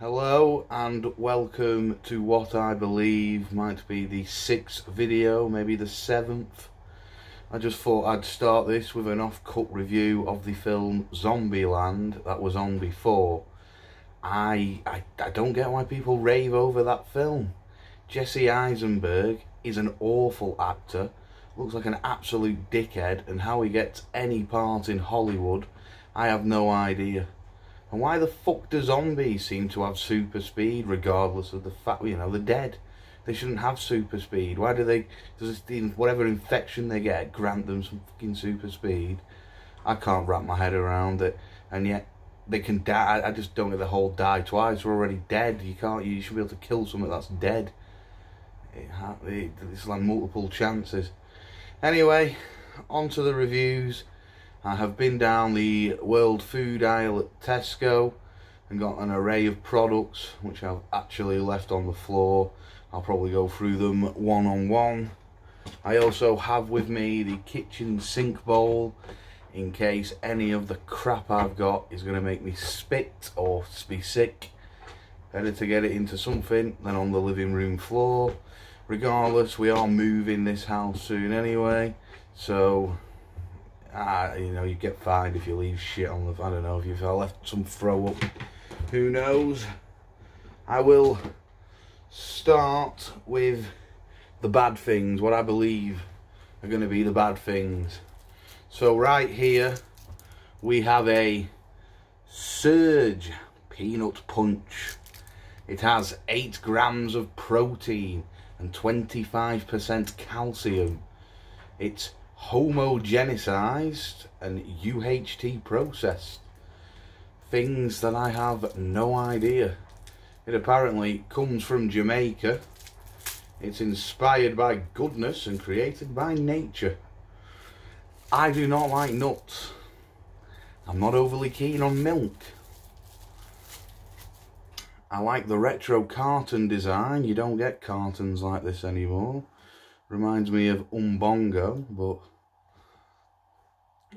Hello and welcome to what I believe might be the sixth video, maybe the seventh. I just thought I'd start this with an off-cut review of the film Zombieland that was on before. I, I, I don't get why people rave over that film. Jesse Eisenberg is an awful actor, looks like an absolute dickhead, and how he gets any part in Hollywood, I have no idea. And why the fuck do zombies seem to have super speed regardless of the fact, you know, they're dead? They shouldn't have super speed. Why do they, does this, whatever infection they get, grant them some fucking super speed? I can't wrap my head around it. And yet, they can die. I just don't get the whole die twice. We're already dead. You can't, you should be able to kill something that's dead. It, it, it's like multiple chances. Anyway, on to the reviews. I have been down the world food aisle at Tesco and got an array of products which I've actually left on the floor. I'll probably go through them one on one. I also have with me the kitchen sink bowl in case any of the crap I've got is going to make me spit or be sick. Better to get it into something than on the living room floor. Regardless, we are moving this house soon anyway, so uh, you know, you get fined if you leave shit on the, I don't know, if you've left some throw up, who knows. I will start with the bad things, what I believe are going to be the bad things. So right here, we have a Serge Peanut Punch. It has 8 grams of protein and 25% calcium. It's homogenized and UHT processed. Things that I have no idea. It apparently comes from Jamaica. It's inspired by goodness and created by nature. I do not like nuts. I'm not overly keen on milk. I like the retro carton design. You don't get cartons like this anymore. Reminds me of Umbongo, but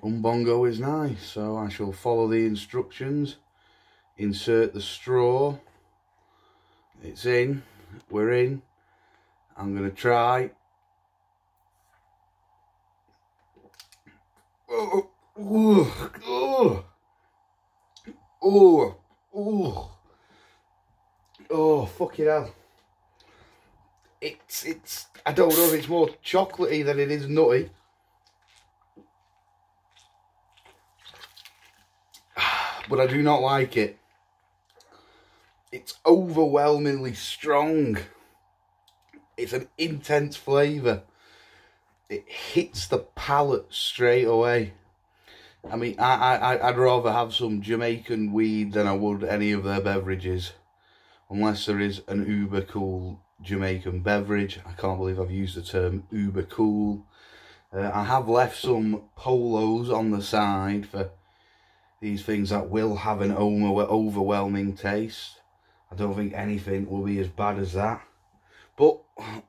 Umbongo is nice. So I shall follow the instructions. Insert the straw. It's in. We're in. I'm going to try. Oh, oh, oh, oh, oh, oh, fucking hell it's it's I don't know if it's more chocolatey than it is nutty. But I do not like it. It's overwhelmingly strong. It's an intense flavour. It hits the palate straight away. I mean, I, I, I'd rather have some Jamaican weed than I would any of their beverages. Unless there is an uber cool Jamaican beverage. I can't believe I've used the term uber cool. Uh, I have left some polos on the side for these things that will have an overwhelming taste. I don't think anything will be as bad as that. But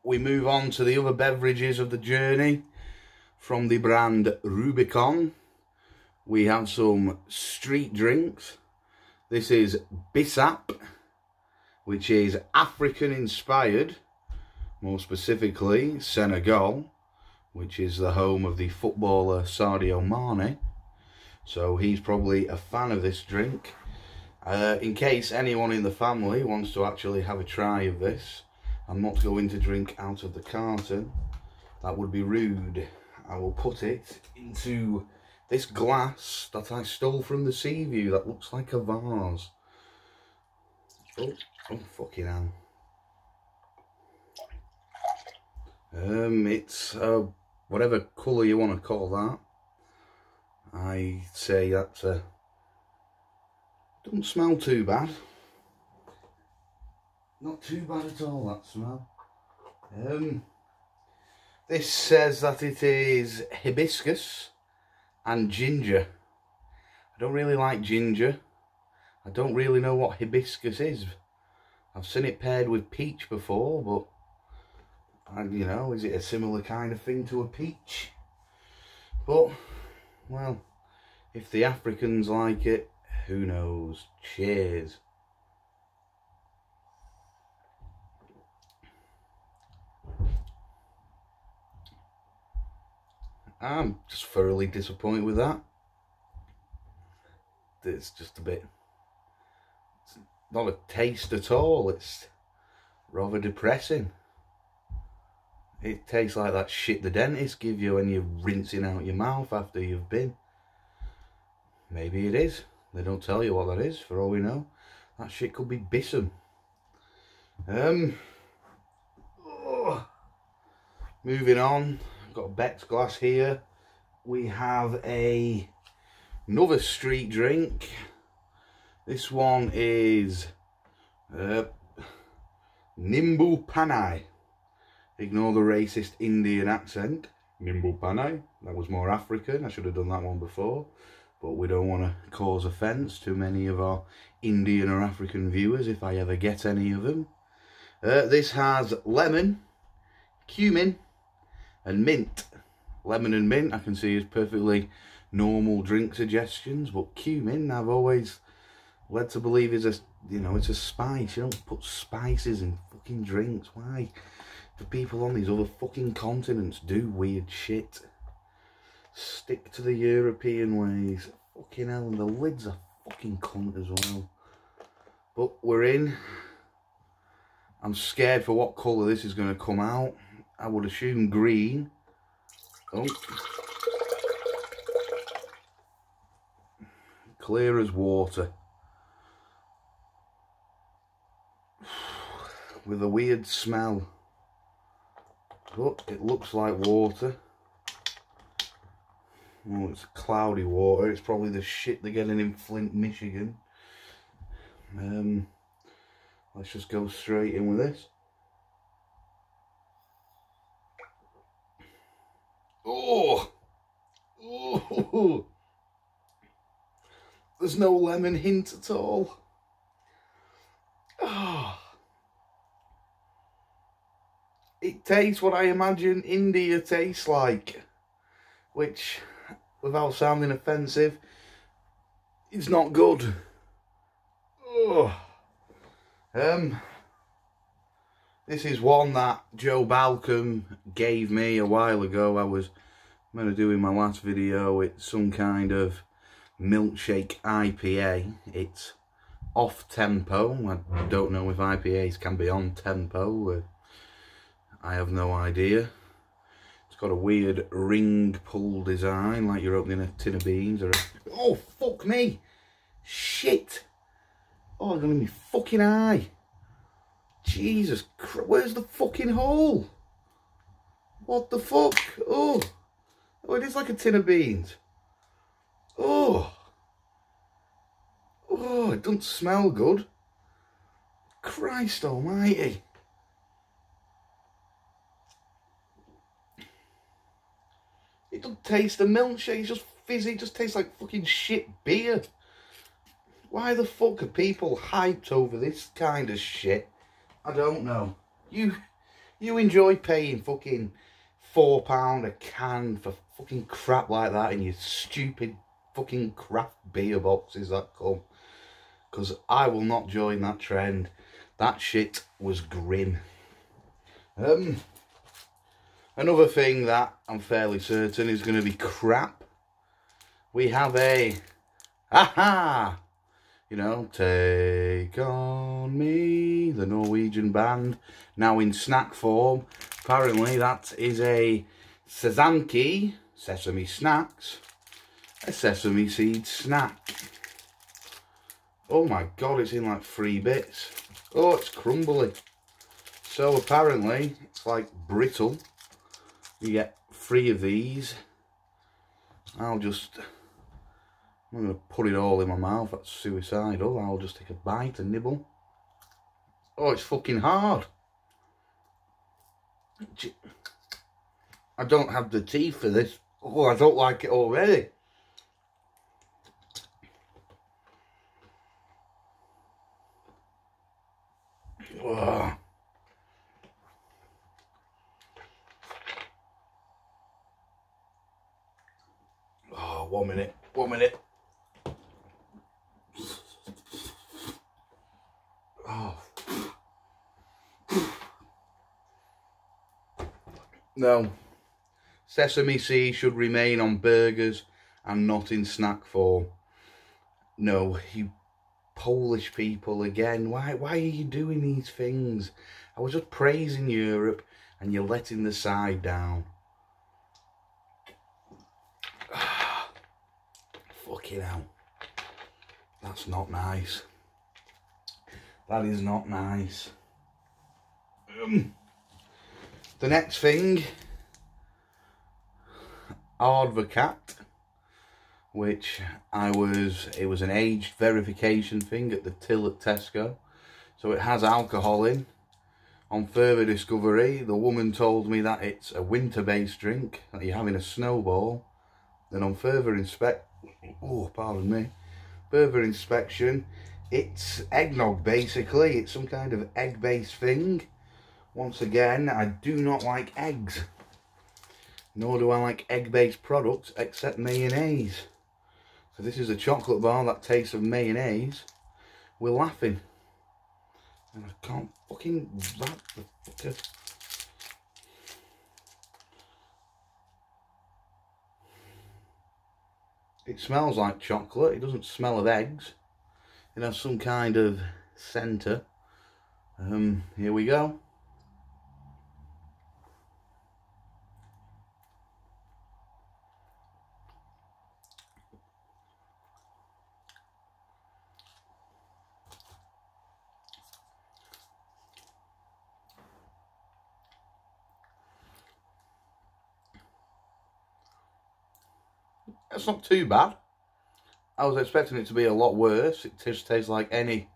we move on to the other beverages of the journey. From the brand Rubicon, we have some street drinks. This is Bissap which is African inspired, more specifically Senegal, which is the home of the footballer Sadio Mane. So he's probably a fan of this drink. Uh, in case anyone in the family wants to actually have a try of this, I'm not going to drink out of the carton. That would be rude. I will put it into this glass that I stole from the sea view that looks like a vase. Oh, oh fucking hell. Um, it's uh, whatever colour you want to call that. I say that uh, doesn't smell too bad. Not too bad at all, that smell. Um, this says that it is hibiscus and ginger. I don't really like ginger. I don't really know what hibiscus is. I've seen it paired with peach before, but you know, is it a similar kind of thing to a peach? But, well, if the Africans like it, who knows? Cheers. I'm just thoroughly disappointed with that. It's just a bit not a taste at all. It's rather depressing. It tastes like that shit the dentist give you when you're rinsing out your mouth after you've been. Maybe it is. They don't tell you what that is, for all we know. That shit could be Bissum. Um, oh, moving on, I've got Beck's glass here. We have a another street drink. This one is uh, Nimbu Panai. Ignore the racist Indian accent. Nimbu Panai. That was more African. I should have done that one before. But we don't want to cause offence to many of our Indian or African viewers if I ever get any of them. Uh, this has lemon, cumin and mint. Lemon and mint I can see is perfectly normal drink suggestions. But cumin I've always led to believe is a, you know, it's a spice. You don't put spices in fucking drinks. Why? The people on these other fucking continents do weird shit. Stick to the European ways. Fucking hell, and the lids are fucking cunt as well. But we're in. I'm scared for what colour this is going to come out. I would assume green. Oh. Clear as water. With a weird smell. But it looks like water. Oh, it's cloudy water. It's probably the shit they're getting in Flint, Michigan. Um, let's just go straight in with this. Oh, oh, there's no lemon hint at all. Oh. It tastes what I imagine India tastes like, which without sounding offensive, is not good. Oh. Um, this is one that Joe Balcom gave me a while ago. I was going to do in my last video. It's some kind of milkshake IPA. It's off tempo. I don't know if IPAs can be on tempo. I have no idea. It's got a weird ring pull design, like you're opening a tin of beans or a... Oh, fuck me! Shit! Oh, I'm gonna be fucking eye. Jesus Christ, where's the fucking hole? What the fuck? Oh, oh, it is like a tin of beans. Oh, oh, it doesn't smell good. Christ almighty. It doesn't taste a milkshake, it's just fizzy, it just tastes like fucking shit beer. Why the fuck are people hyped over this kind of shit? I don't know. You you enjoy paying fucking four pound a can for fucking crap like that in your stupid fucking craft beer boxes that come. Because I will not join that trend. That shit was grim. Um, Another thing that I'm fairly certain is going to be crap. We have a, aha, you know, Take On Me, the Norwegian band, now in snack form. Apparently that is a Sezamki, Sesame Snacks, a sesame seed snack. Oh my god, it's in like three bits. Oh, it's crumbly. So apparently, it's like brittle you get three of these. I'll just I'm going to put it all in my mouth that's suicidal. I'll just take a bite and nibble. Oh it's fucking hard. I don't have the teeth for this. Oh I don't like it already oh. one minute, one minute. Oh. No. Sesame seed should remain on burgers and not in snack form. No, you Polish people again. Why, why are you doing these things? I was just praising Europe and you're letting the side down. Fucking hell. That's not nice. That is not nice. Um, the next thing, Advocaat, which I was, it was an aged verification thing at the till at Tesco. So it has alcohol in. On further discovery, the woman told me that it's a winter-based drink, that you're having a snowball. Then on further inspect, oh, pardon me, further inspection, it's eggnog basically. It's some kind of egg-based thing. Once again, I do not like eggs. Nor do I like egg-based products except mayonnaise. So this is a chocolate bar that tastes of mayonnaise. We're laughing. And I can't fucking wrap the fucker. It smells like chocolate. It doesn't smell of eggs. It has some kind of centre. Um, here we go. That's not too bad. I was expecting it to be a lot worse. It just tastes like any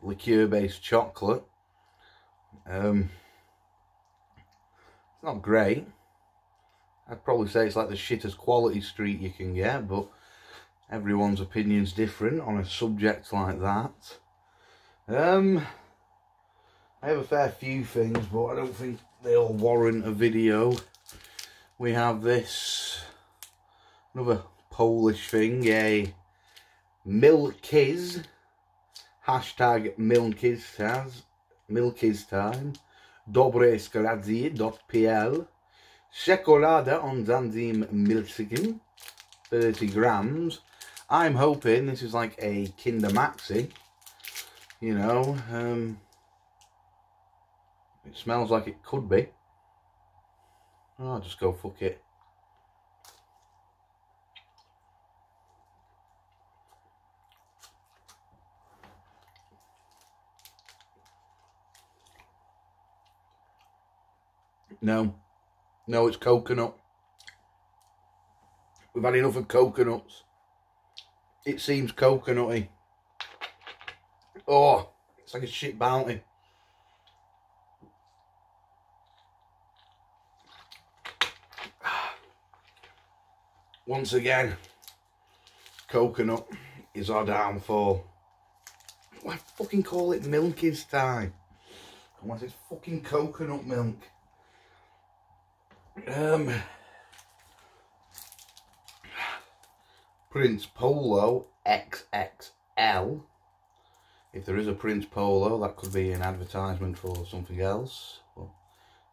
liqueur-based chocolate. Um, it's not great. I'd probably say it's like the shittest quality street you can get, but everyone's opinion's different on a subject like that. Um, I have a fair few things, but I don't think they all warrant a video. We have this, another Polish thing, a Milkiz, hashtag Milkiz, Milkiz time, dobreskradzie.pl, Czekolada on Zanzim Milsikin, 30 grams. I'm hoping this is like a Kinder Maxi, you know, um, it smells like it could be. I'll just go fuck it. No. No, it's coconut. We've had enough of coconuts. It seems coconutty. Oh, it's like a shit bounty. Once again, coconut is our downfall. Why fucking call it Milky's time? Unless it's fucking coconut milk. Um, Prince Polo XXL. If there is a Prince Polo, that could be an advertisement for something else.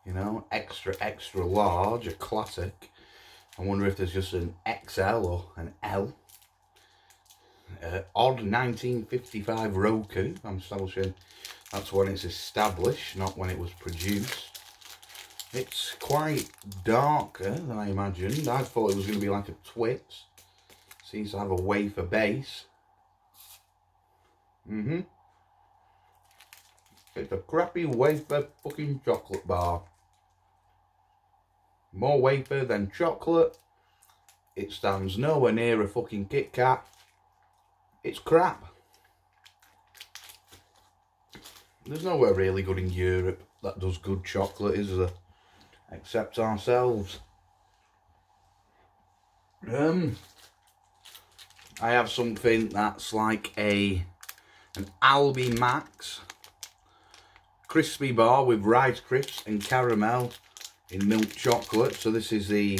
you know, extra, extra large, a classic. I wonder if there's just an XL or an L. Uh, odd 1955 Roku. I'm establishing that's when it's established, not when it was produced. It's quite darker than I imagined. I thought it was going to be like a Twix. Seems to have a wafer base. Mm-hmm. It's a crappy wafer fucking chocolate bar. More wafer than chocolate. It stands nowhere near a fucking Kit Kat. It's crap. There's nowhere really good in Europe that does good chocolate, is there? Except ourselves. Um, I have something that's like a an Albi Max crispy bar with Rice Crisps and caramel in milk chocolate. So this is the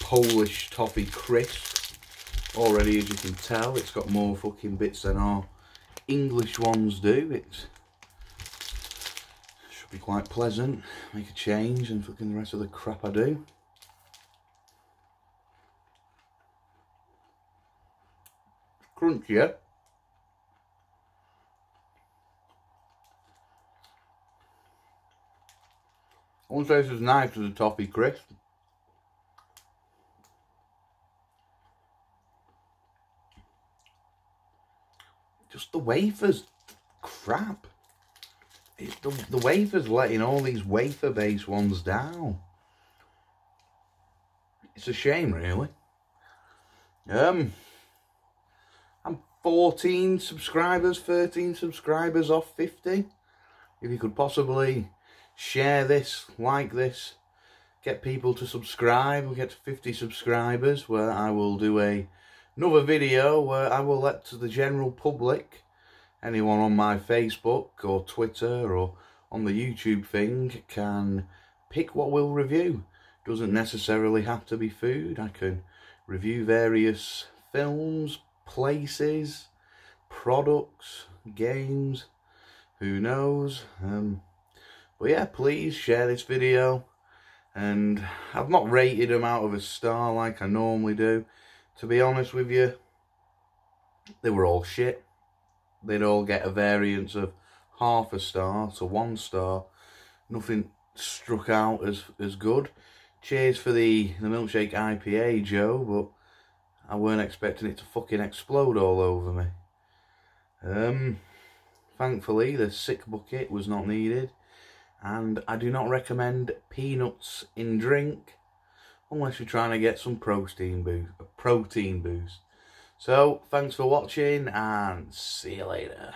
Polish toffee crisp. Already, as you can tell, it's got more fucking bits than our English ones do. It's be quite pleasant, make a change and fucking the rest of the crap I do. Crunchier. yeah? I wouldn't say this is nice as a toffee crisp. Just the wafers, crap. The, the wafers letting all these wafer-based ones down. It's a shame, really. Um, I'm 14 subscribers, 13 subscribers off 50. If you could possibly share this, like this, get people to subscribe, we'll get to 50 subscribers where I will do a another video where I will let the general public, anyone on my Facebook or Twitter or on the YouTube thing can pick what we'll review. Doesn't necessarily have to be food. I can review various films, places, products, games, who knows. Um, but yeah, please share this video. And I've not rated them out of a star like I normally do. To be honest with you, they were all shit. They'd all get a variance of half a star to one star. Nothing struck out as, as good. Cheers for the, the milkshake IPA, Joe, but I weren't expecting it to fucking explode all over me. Um, thankfully, the sick bucket was not needed and I do not recommend peanuts in drink unless you're trying to get some protein boost. A Protein boost. So, thanks for watching and see you later.